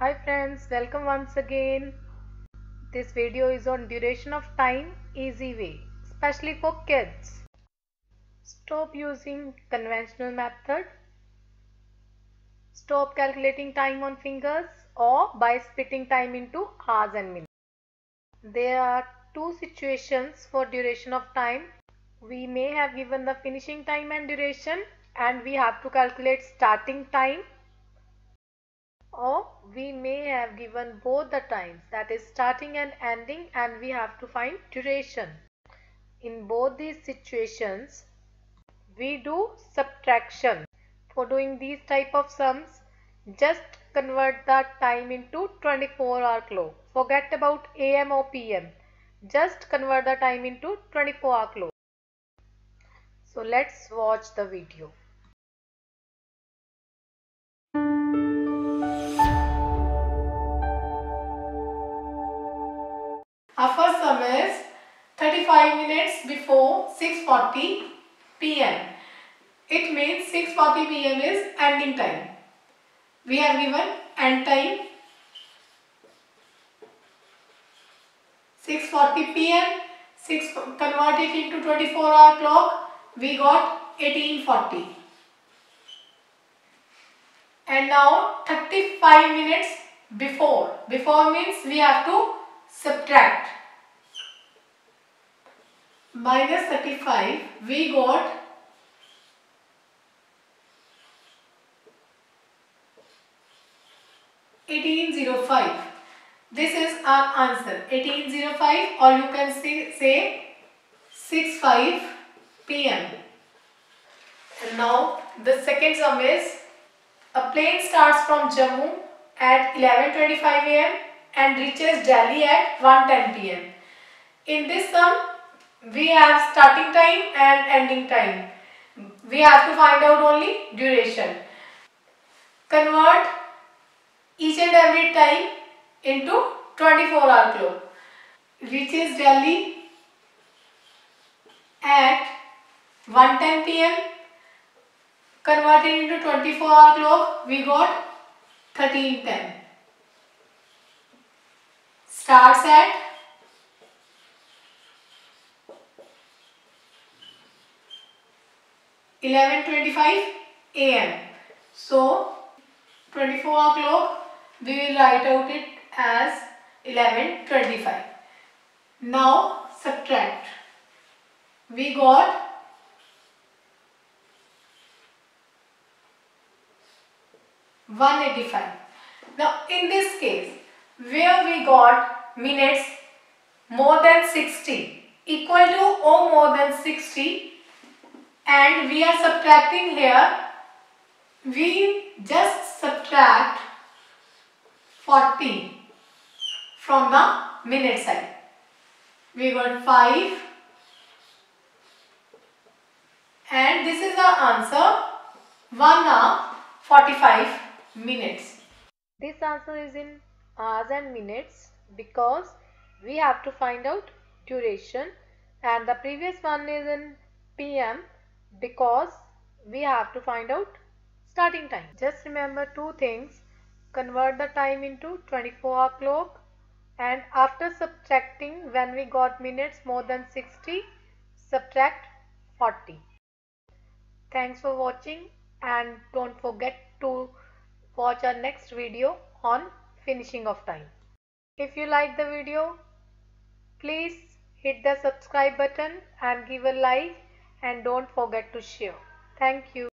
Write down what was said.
Hi friends, welcome once again. This video is on duration of time easy way, especially for kids. Stop using conventional method. Stop calculating time on fingers or by splitting time into hours and minutes. There are two situations for duration of time. We may have given the finishing time and duration and we have to calculate starting time or we may have given both the times that is starting and ending and we have to find duration. In both these situations we do subtraction. For doing these type of sums just convert the time into 24 hour clock. Forget about AM or PM. Just convert the time into 24 hour clock. So let's watch the video. 35 minutes before 6.40 pm. It means 6.40 pm is ending time. We have given end time 6.40 pm. 6 convert it into 24 hour clock. We got 1840. And now 35 minutes before. Before means we have to subtract minus 35 we got Eighteen zero five. This is our answer. Eighteen zero five, or you can say say six five p.m. And now the second sum is a plane starts from Jammu at eleven twenty five a.m and reaches Delhi at 1.10 pm. In this sum, we have starting time and ending time. We have to find out only duration. Convert each and every time into 24 hour clock. Reaches Delhi at 1.10 pm. Converted into 24 hour clock, we got 1310 starts at Eleven twenty-five a.m. So, 24 o'clock we will write out it as 11.25. Now, subtract. We got one eighty-five. Now, in this case, where we got minutes more than 60 equal to or more than 60 and we are subtracting here. We just subtract 40 from the minute side we got 5 and this is the answer. 1 hour 45 minutes. This answer is in hours and minutes because we have to find out duration. And the previous one is in PM because we have to find out starting time. Just remember two things convert the time into 24 hour clock and after subtracting when we got minutes more than 60 subtract 40. Thanks for watching and don't forget to watch our next video on finishing of time. If you like the video, please hit the subscribe button and give a like and don't forget to share. Thank you.